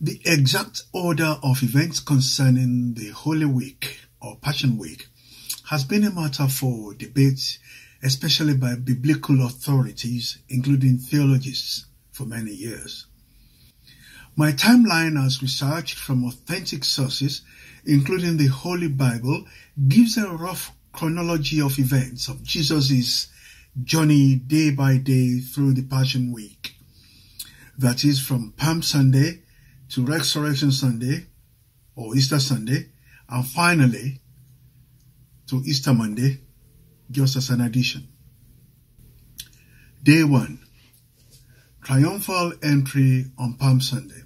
The exact order of events concerning the Holy Week or Passion Week has been a matter for debate, especially by biblical authorities, including theologians, for many years. My timeline as researched from authentic sources, including the Holy Bible, gives a rough chronology of events of Jesus' journey day by day through the Passion Week. That is from Palm Sunday to Resurrection Sunday or Easter Sunday, and finally to Easter Monday, just as an addition. Day 1 Triumphal Entry on Palm Sunday.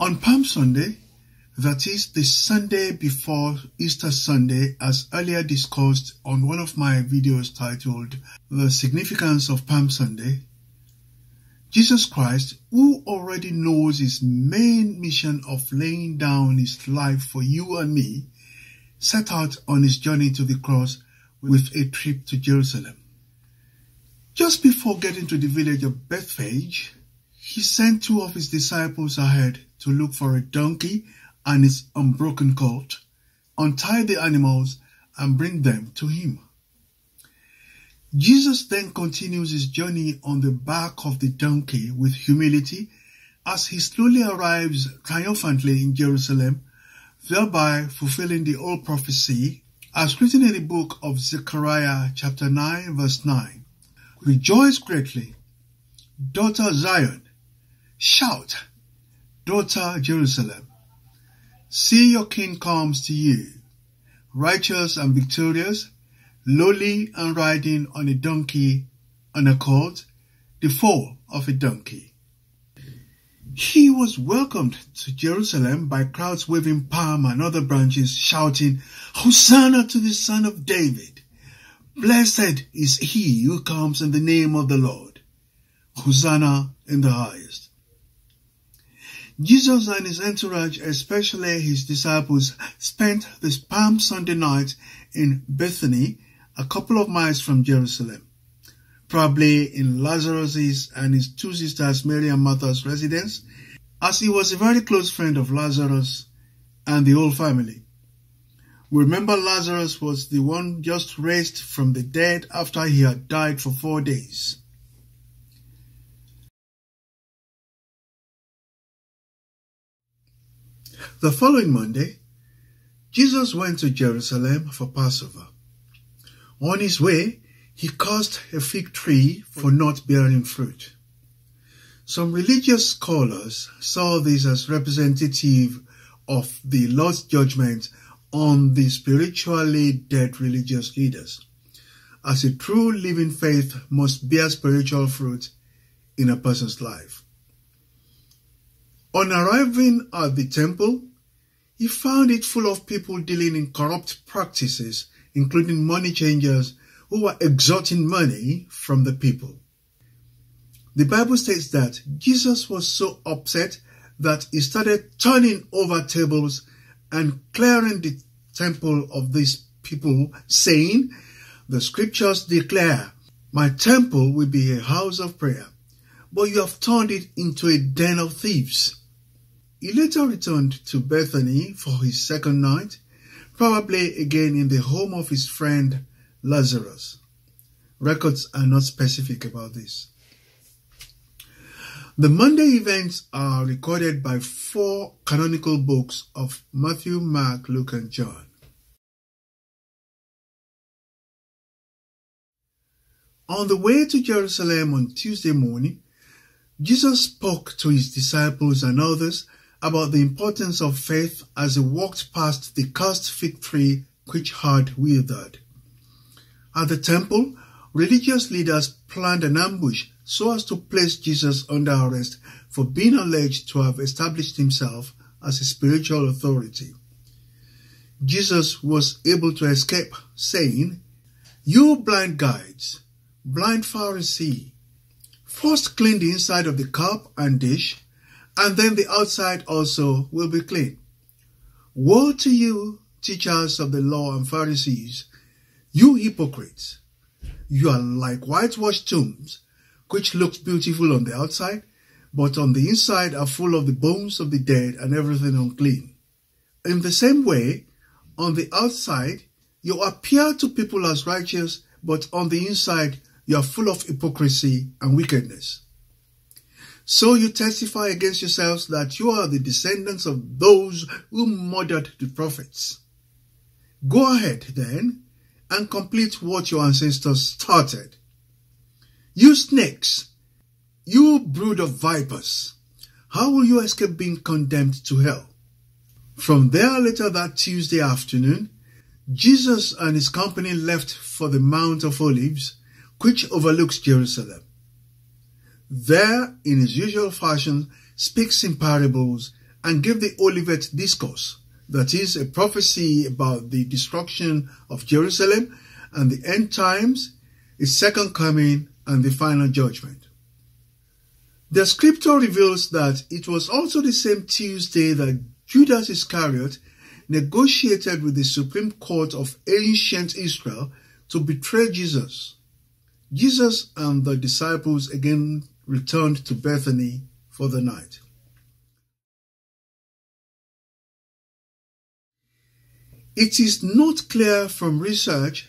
On Palm Sunday, that is the Sunday before Easter Sunday, as earlier discussed on one of my videos titled The Significance of Palm Sunday, Jesus Christ, who already knows his main mission of laying down his life for you and me, set out on his journey to the cross with a trip to Jerusalem. Just before getting to the village of Bethphage, he sent two of his disciples ahead to look for a donkey and its unbroken colt, untie the animals, and bring them to him. Jesus then continues his journey on the back of the donkey with humility as he slowly arrives triumphantly in Jerusalem, thereby fulfilling the old prophecy as written in the book of Zechariah chapter 9 verse 9. Rejoice greatly, daughter Zion. Shout, daughter Jerusalem. See your king comes to you, righteous and victorious, lowly and riding on a donkey on a colt, the foal of a donkey. He was welcomed to Jerusalem by crowds waving palm and other branches shouting, Hosanna to the son of David. Blessed is he who comes in the name of the Lord. Hosanna in the highest. Jesus and his entourage, especially his disciples, spent this Palm Sunday night in Bethany a couple of miles from Jerusalem, probably in Lazarus's and his two sisters Mary and Martha's residence, as he was a very close friend of Lazarus and the whole family. Remember Lazarus was the one just raised from the dead after he had died for four days. The following Monday, Jesus went to Jerusalem for Passover. On his way, he cursed a fig tree for not bearing fruit. Some religious scholars saw this as representative of the Lord's judgment on the spiritually dead religious leaders, as a true living faith must bear spiritual fruit in a person's life. On arriving at the temple, he found it full of people dealing in corrupt practices including money changers who were extorting money from the people. The Bible states that Jesus was so upset that he started turning over tables and clearing the temple of these people, saying, The scriptures declare, My temple will be a house of prayer, but you have turned it into a den of thieves. He later returned to Bethany for his second night probably again in the home of his friend Lazarus. Records are not specific about this. The Monday events are recorded by four canonical books of Matthew, Mark, Luke, and John. On the way to Jerusalem on Tuesday morning, Jesus spoke to his disciples and others about the importance of faith as he walked past the cursed fig tree which had withered. At the temple, religious leaders planned an ambush so as to place Jesus under arrest for being alleged to have established himself as a spiritual authority. Jesus was able to escape, saying, You blind guides, blind Pharisee, first clean the inside of the cup and dish, and then the outside also will be clean. Woe to you, teachers of the law and Pharisees, you hypocrites! You are like whitewashed tombs, which looks beautiful on the outside, but on the inside are full of the bones of the dead and everything unclean. In the same way, on the outside, you appear to people as righteous, but on the inside, you are full of hypocrisy and wickedness. So you testify against yourselves that you are the descendants of those who murdered the prophets. Go ahead then and complete what your ancestors started. You snakes, you brood of vipers, how will you escape being condemned to hell? From there later that Tuesday afternoon, Jesus and his company left for the Mount of Olives, which overlooks Jerusalem. There, in his usual fashion, speaks in parables and gave the Olivet Discourse, that is, a prophecy about the destruction of Jerusalem and the end times, its second coming, and the final judgment. The scripture reveals that it was also the same Tuesday that Judas Iscariot negotiated with the Supreme Court of ancient Israel to betray Jesus. Jesus and the disciples again returned to Bethany for the night. It is not clear from research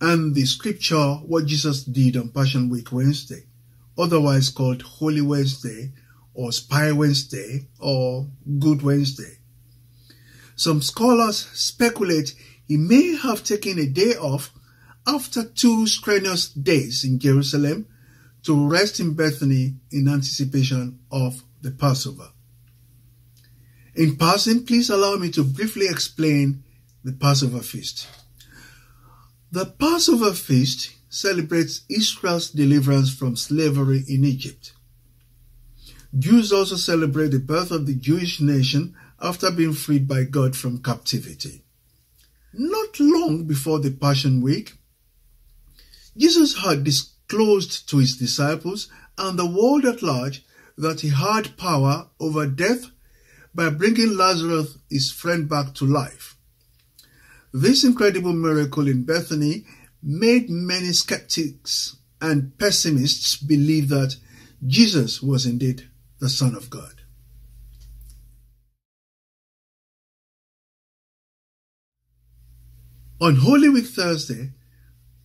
and the scripture what Jesus did on Passion Week Wednesday, otherwise called Holy Wednesday or Spy Wednesday or Good Wednesday. Some scholars speculate he may have taken a day off after two strenuous days in Jerusalem to rest in Bethany in anticipation of the Passover. In passing, please allow me to briefly explain the Passover feast. The Passover feast celebrates Israel's deliverance from slavery in Egypt. Jews also celebrate the birth of the Jewish nation after being freed by God from captivity. Not long before the Passion Week, Jesus had disclosed to his disciples and the world at large that he had power over death by bringing Lazarus, his friend, back to life. This incredible miracle in Bethany made many skeptics and pessimists believe that Jesus was indeed the Son of God. On Holy Week Thursday,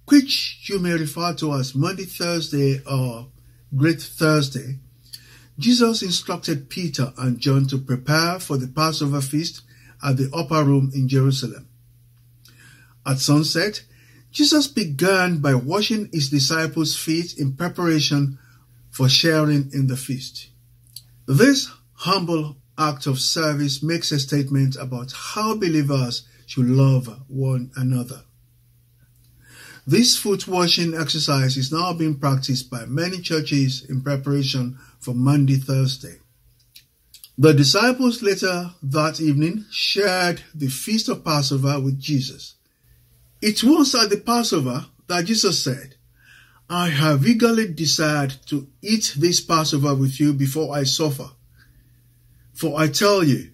which you may refer to as Maundy Thursday or Great Thursday, Jesus instructed Peter and John to prepare for the Passover feast at the upper room in Jerusalem. At sunset, Jesus began by washing his disciples' feet in preparation for sharing in the feast. This humble act of service makes a statement about how believers should love one another. This foot washing exercise is now being practiced by many churches in preparation for Maundy, Thursday. The disciples later that evening shared the feast of Passover with Jesus. It was at the Passover that Jesus said, I have eagerly desired to eat this Passover with you before I suffer. For I tell you,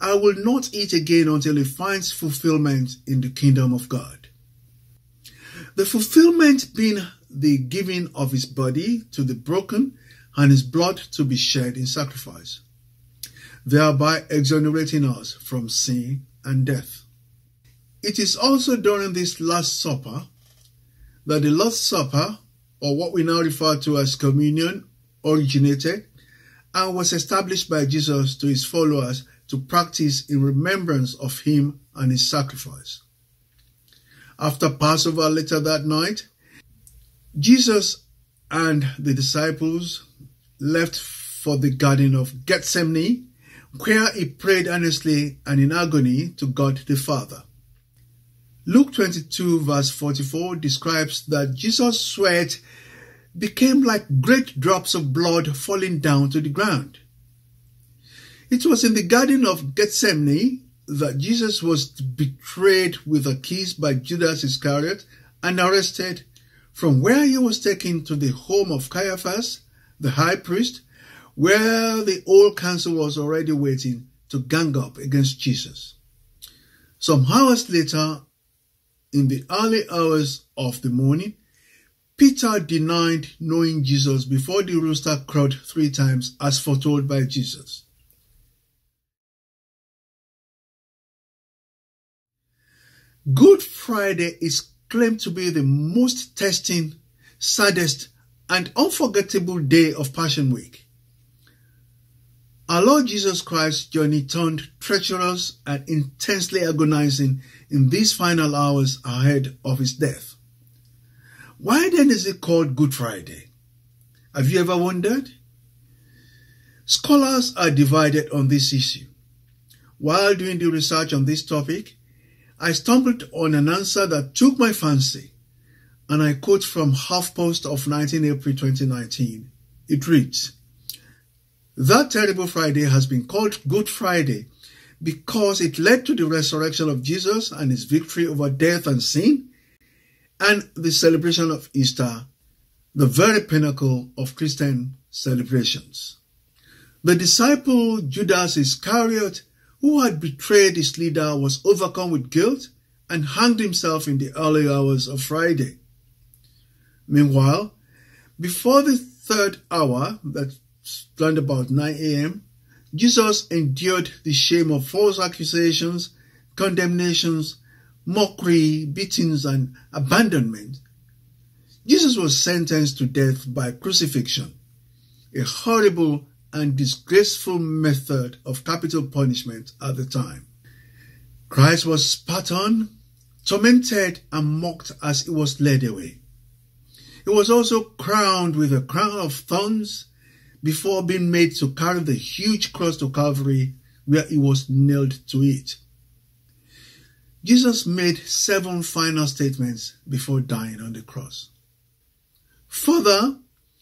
I will not eat again until it finds fulfillment in the kingdom of God. The fulfillment being the giving of his body to the broken and his blood to be shed in sacrifice, thereby exonerating us from sin and death. It is also during this Last Supper that the Lord's Supper, or what we now refer to as communion, originated and was established by Jesus to his followers to practice in remembrance of him and his sacrifice. After Passover later that night, Jesus and the disciples left for the Garden of Gethsemane, where he prayed earnestly and in agony to God the Father. Luke 22 verse 44 describes that Jesus' sweat became like great drops of blood falling down to the ground. It was in the Garden of Gethsemane that Jesus was betrayed with a kiss by Judas Iscariot and arrested, from where he was taken to the home of Caiaphas, the high priest, where the old council was already waiting to gang up against Jesus. Some hours later, in the early hours of the morning, Peter denied knowing Jesus before the rooster crowed three times as foretold by Jesus. Good Friday is claimed to be the most testing, saddest, and unforgettable day of Passion Week. Our Lord Jesus Christ's journey turned treacherous and intensely agonizing in these final hours ahead of his death. Why then is it called Good Friday? Have you ever wondered? Scholars are divided on this issue. While doing the research on this topic, I stumbled on an answer that took my fancy, and I quote from HuffPost of 19 April 2019. It reads, That terrible Friday has been called Good Friday because it led to the resurrection of Jesus and his victory over death and sin, and the celebration of Easter, the very pinnacle of Christian celebrations. The disciple Judas Iscariot who had betrayed his leader, was overcome with guilt and hanged himself in the early hours of Friday. Meanwhile, before the third hour, that's around about 9 a.m., Jesus endured the shame of false accusations, condemnations, mockery, beatings, and abandonment. Jesus was sentenced to death by crucifixion, a horrible and disgraceful method of capital punishment at the time. Christ was spat on, tormented, and mocked as he was led away. He was also crowned with a crown of thorns before being made to carry the huge cross to Calvary where he was nailed to it. Jesus made seven final statements before dying on the cross. Father,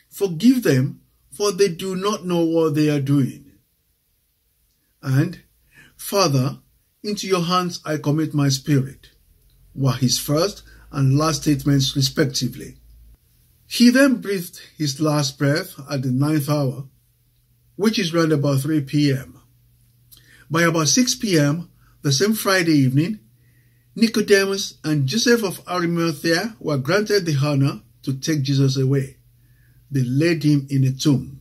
forgive them for they do not know what they are doing. And, Father, into your hands I commit my spirit, were his first and last statements respectively. He then breathed his last breath at the ninth hour, which is round about 3 p.m. By about 6 p.m., the same Friday evening, Nicodemus and Joseph of Arimathea were granted the honor to take Jesus away they laid him in a tomb.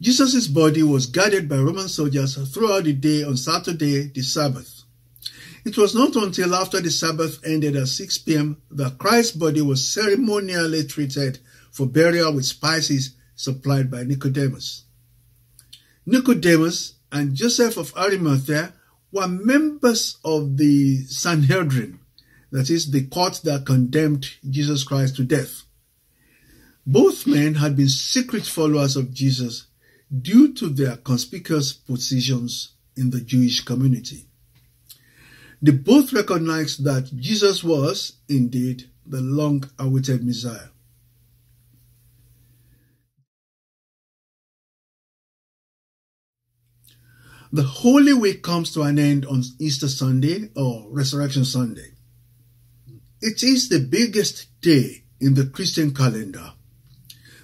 Jesus' body was guarded by Roman soldiers throughout the day on Saturday, the Sabbath. It was not until after the Sabbath ended at 6 p.m. that Christ's body was ceremonially treated for burial with spices supplied by Nicodemus. Nicodemus and Joseph of Arimathea were members of the Sanhedrin, that is, the court that condemned Jesus Christ to death. Both men had been secret followers of Jesus due to their conspicuous positions in the Jewish community. They both recognized that Jesus was, indeed, the long awaited Messiah. The Holy Week comes to an end on Easter Sunday or Resurrection Sunday. It is the biggest day in the Christian calendar.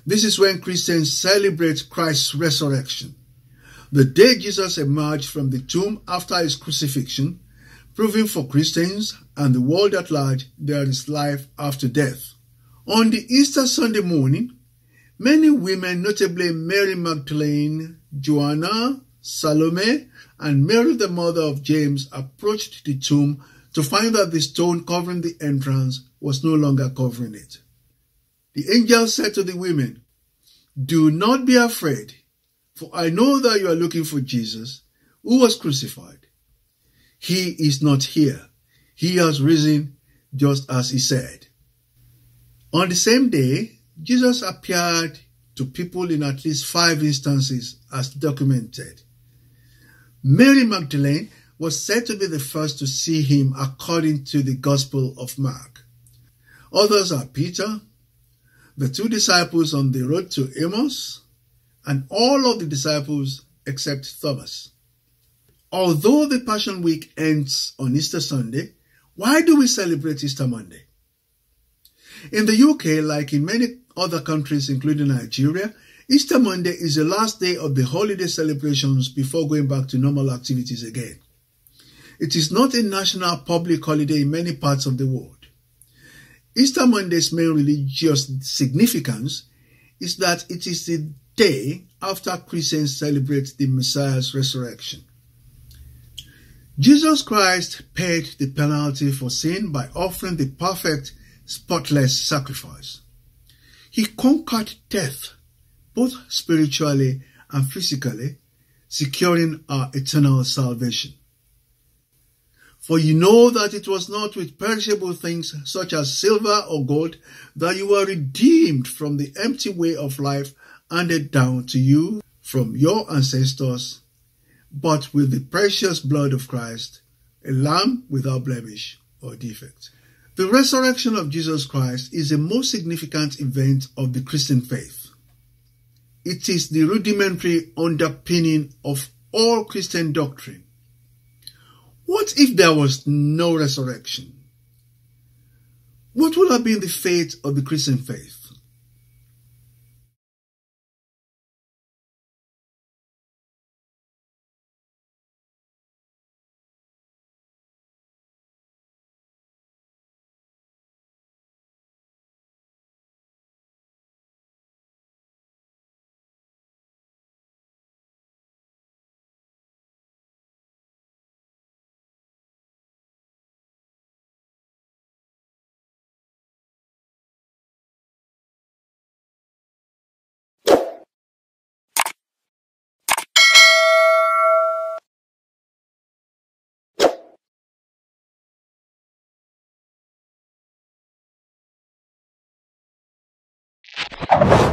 This is when Christians celebrate Christ's resurrection. The day Jesus emerged from the tomb after his crucifixion, proving for Christians and the world at large there is life after death. On the Easter Sunday morning, many women, notably Mary Magdalene, Joanna, Salome, and Mary the mother of James, approached the tomb to find that the stone covering the entrance was no longer covering it. The angel said to the women, Do not be afraid, for I know that you are looking for Jesus, who was crucified. He is not here. He has risen just as he said. On the same day, Jesus appeared to people in at least five instances as documented. Mary Magdalene was said to be the first to see him according to the Gospel of Mark. Others are Peter, the two disciples on the road to Emmaus, and all of the disciples except Thomas. Although the Passion Week ends on Easter Sunday, why do we celebrate Easter Monday? In the UK, like in many other countries, including Nigeria, Easter Monday is the last day of the holiday celebrations before going back to normal activities again. It is not a national public holiday in many parts of the world. Easter Monday's main religious significance is that it is the day after Christians celebrate the Messiah's resurrection. Jesus Christ paid the penalty for sin by offering the perfect, spotless sacrifice. He conquered death, both spiritually and physically, securing our eternal salvation. For you know that it was not with perishable things such as silver or gold that you were redeemed from the empty way of life handed down to you from your ancestors, but with the precious blood of Christ, a lamb without blemish or defect. The resurrection of Jesus Christ is the most significant event of the Christian faith. It is the rudimentary underpinning of all Christian doctrine what if there was no resurrection? What would have been the fate of the Christian faith? You